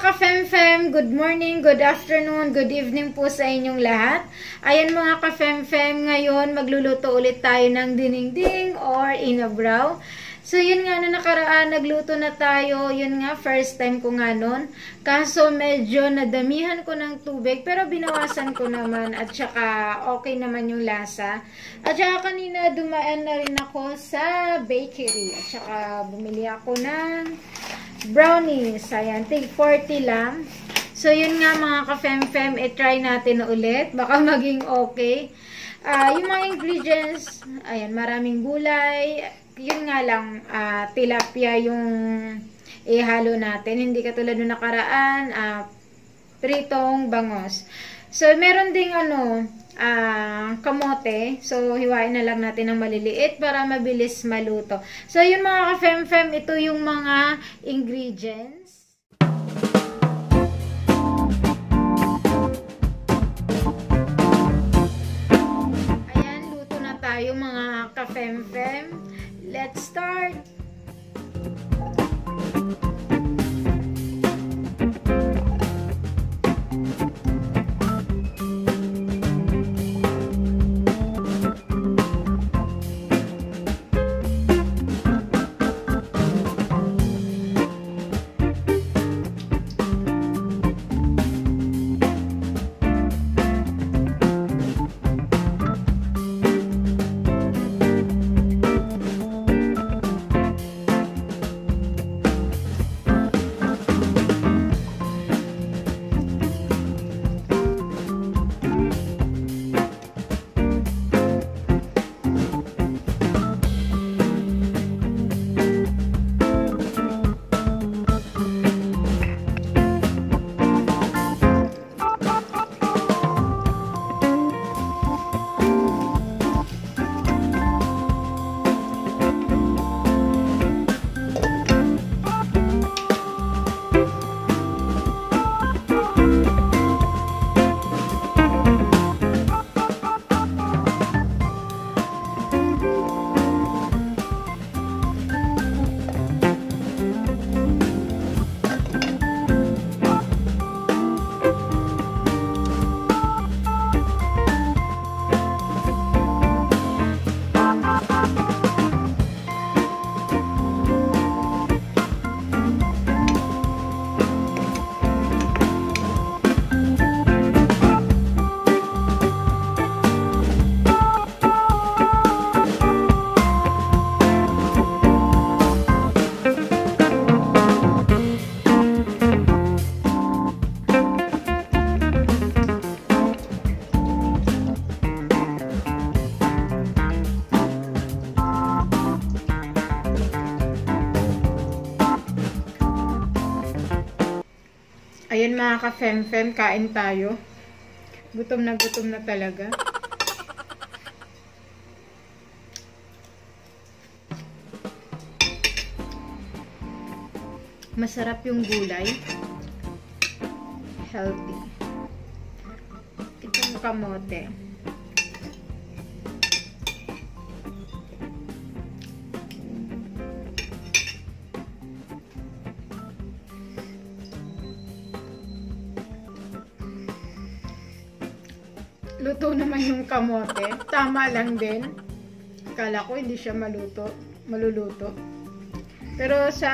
ka-fem-fem, good morning, good afternoon, good evening po sa inyong lahat. Ayan mga ka-fem-fem, ngayon magluluto ulit tayo ng dinengding or inabraw. So yun nga na nakaraan, nagluto na tayo, yun nga first time ko nga nun. Kaso medyo nadamihan ko ng tubig pero binawasan ko naman at saka okay naman yung lasa. At saka kanina dumaan na rin ako sa bakery at saka bumili ako ng brownies. Ayan, tig 40 lang. So, yun nga mga ka-fem-fem, i-try natin ulit. Baka maging okay. Uh, yung mga ingredients, ayan, maraming gulay. Yun nga lang, uh, tilapia yung ihalo natin. Hindi katulad nung nakaraan, uh, pritong bangos. So, meron ding ano, uh, kamote. So, hiwain na lang natin ng maliliit para mabilis maluto. So, yun mga ka-fem-fem, ito yung mga ingredients. Ayan, luto na tayo mga ka-fem-fem. Let's start! Ayan mga ka-fem-fem, kain tayo. Gutom na gutom na talaga. Masarap yung gulay. Healthy. Itong kamote. Luto naman yung kamote. Tama lang din. Kala ko hindi siya maluto. Maluluto. Pero sa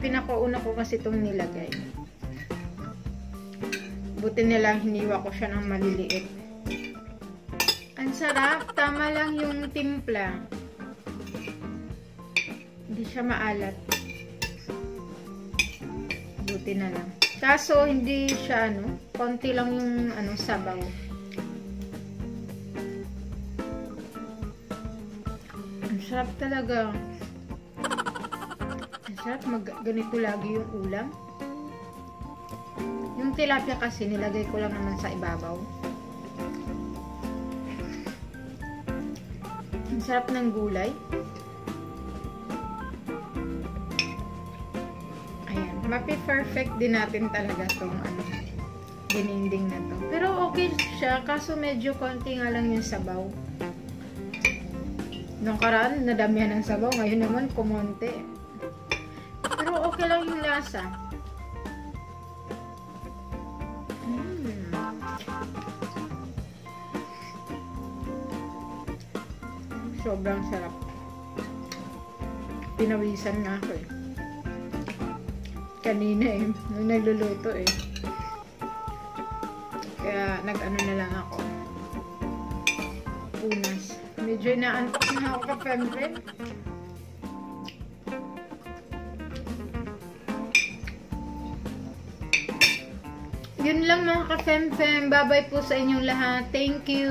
pinakauna ko kasi itong nilagay. Buti nilang hiniwa ko siya ng maliliit. Ang sarap. Tama lang yung timpla. Hindi siya maalat. Buti na lang. Kaso, hindi siya, ano, konti lang yung, ano, sabaw. Sarap talaga. Ang mag ganito lagi yung ulam. Yung tilapia kasi nilagay ko lang naman sa ibabaw. Ang sarap ng gulay. Ayan. Mapi-perfect din natin talaga tong ano, dininding na to. Pero okay siya, kaso medyo konti nga lang yung sabaw. Nung karaan, nadamihan ng sabaw. Ngayon naman, kumonte. Pero okay lang yung lasa. Mm. Sobrang sarap. Pinawisan nga ako eh. Kanina eh. Nung nagluluto eh. Kaya nag-ano na lang ako. Punas. Medyo inaantok na ako ka-femfem. Yun lang mga ka-femfem. Bye-bye po sa inyong lahat. Thank you.